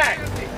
back.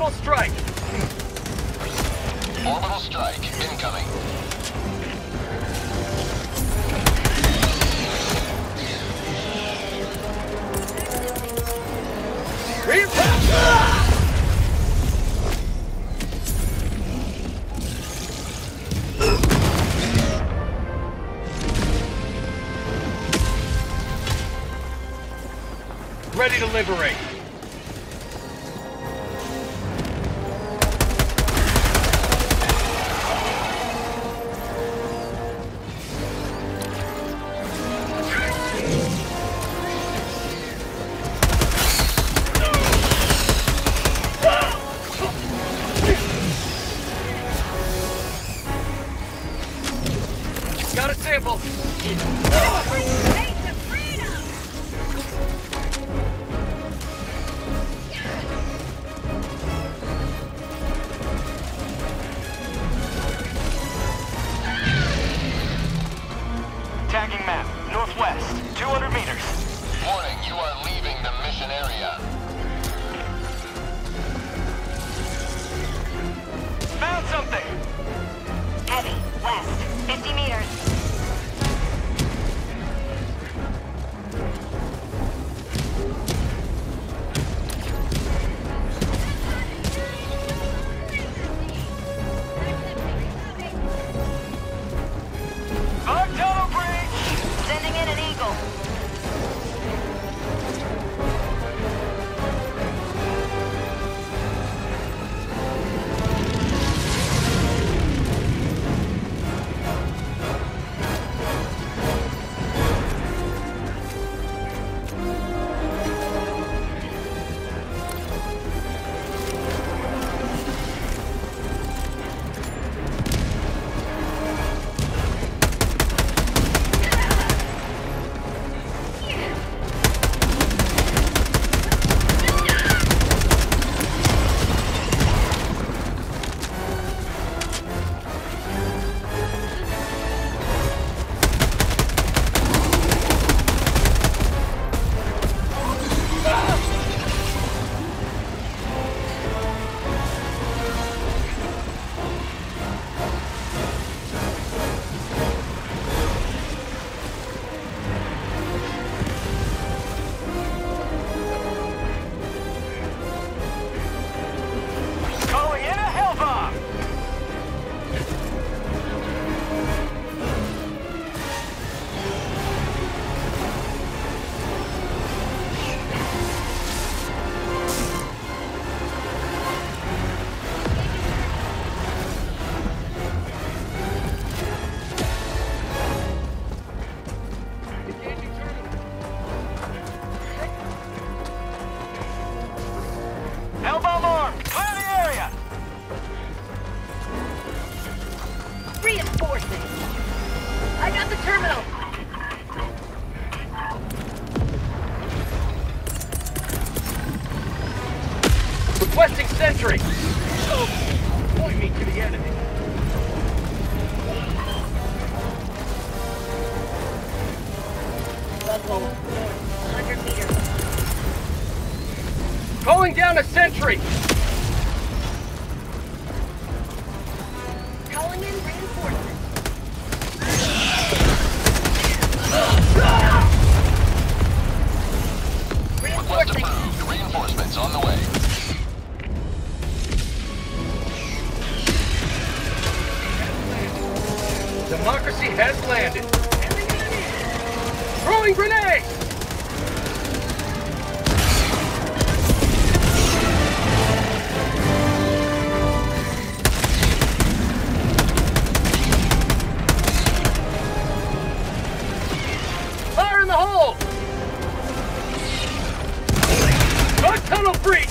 Orbital strike! Orbital strike incoming. Ready to liberate. Oh, my God. Requesting sentry! Point me to the enemy. 100 meters. Calling down a sentry! Calling in reinforcements. Reinforcements on the way. Democracy has landed. Throwing grenades! Fire in the hole! Gun tunnel breach!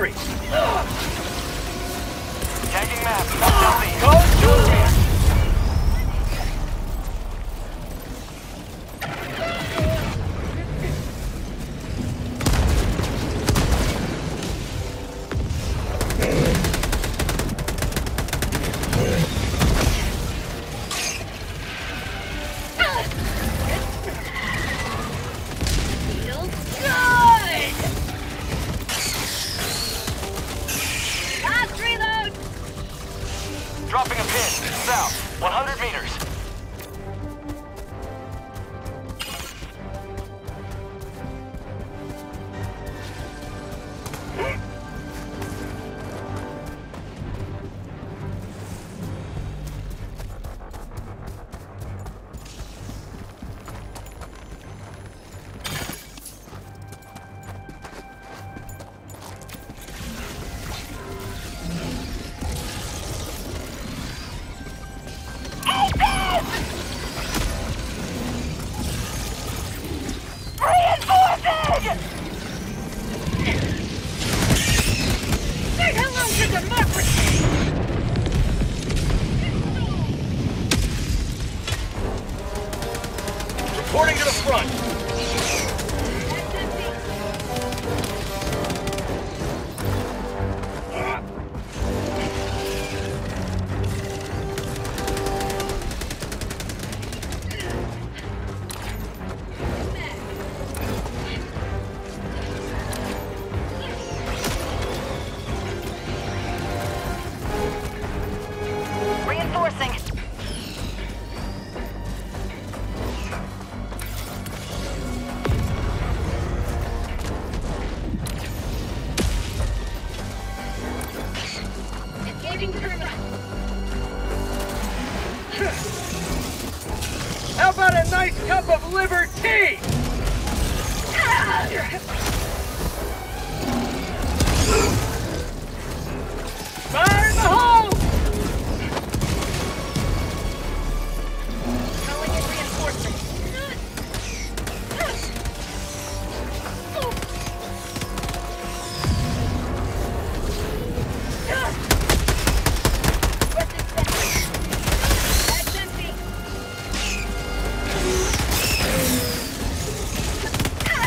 country. Taking map. Code 2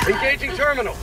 Engaging terminal.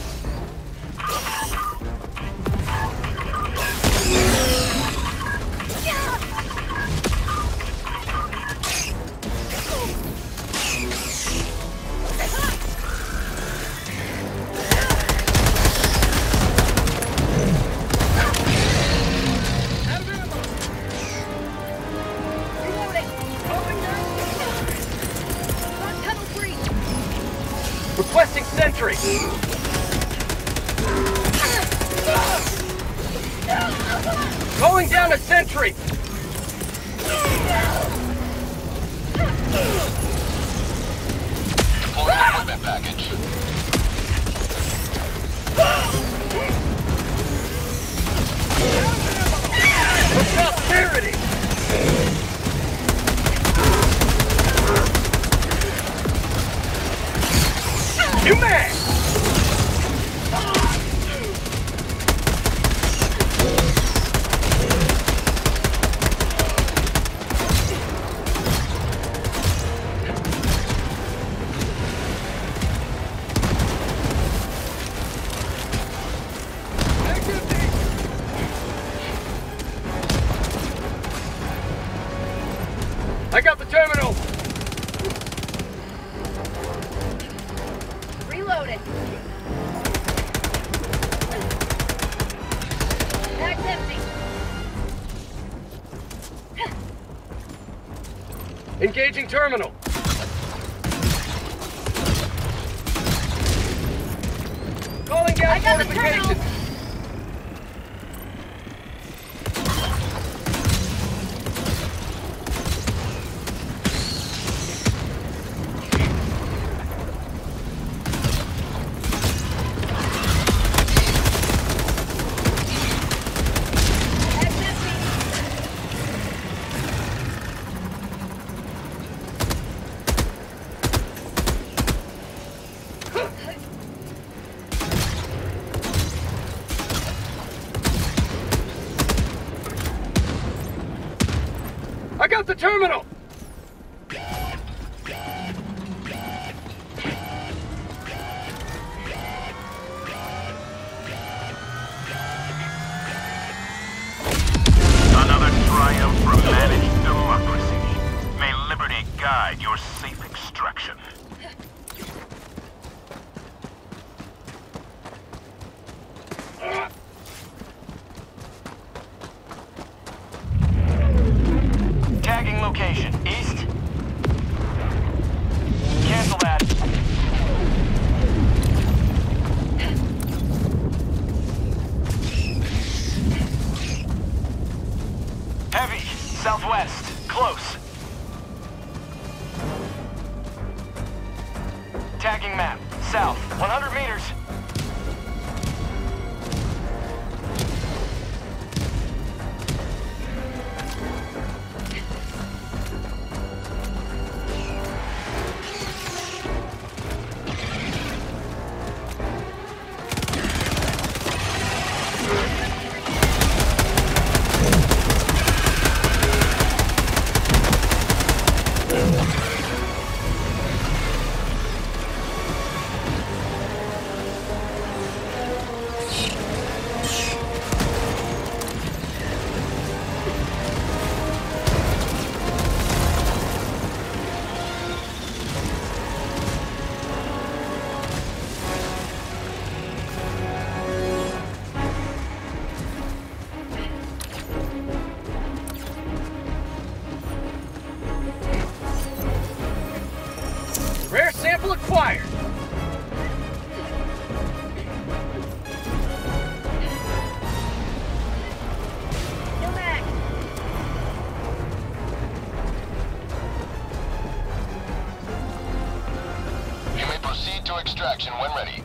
Engaging terminal. Calling gas fortifications. your safe extraction. action when ready.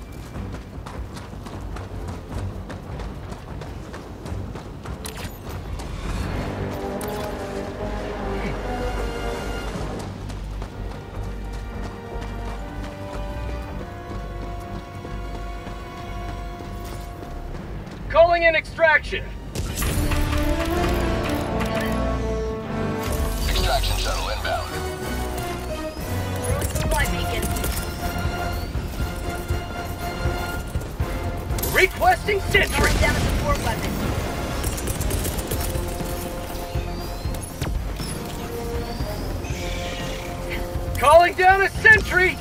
Calling in extraction. Calling down a sentry!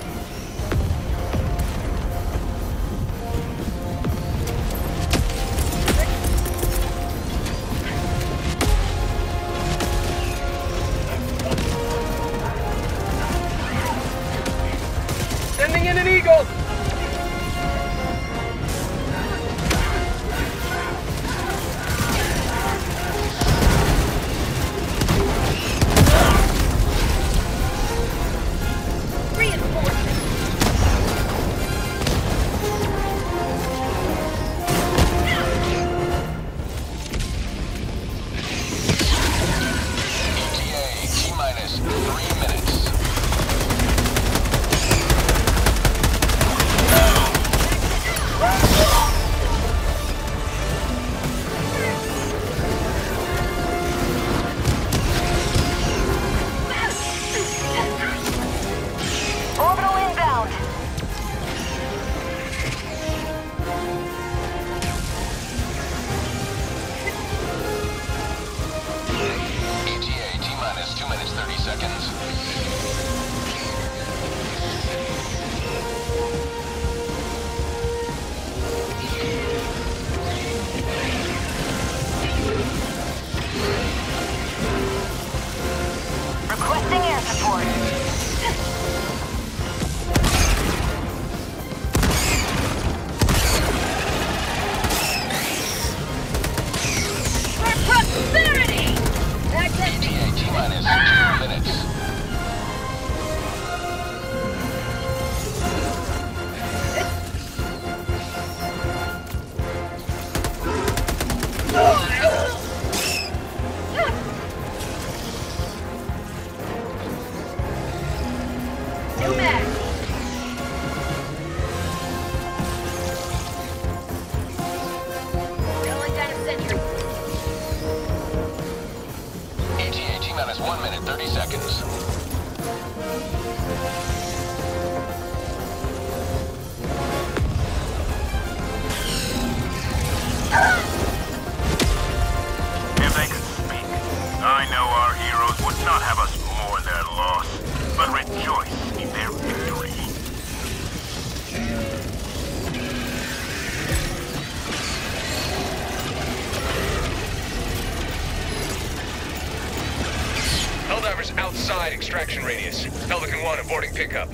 extraction radius. Pelican 1 aborting pickup.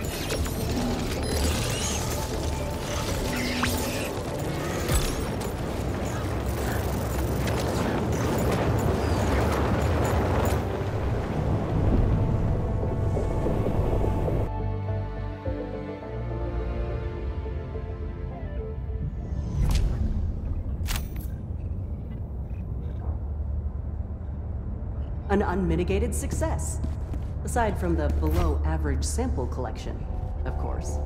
An unmitigated success. Aside from the below average sample collection, of course.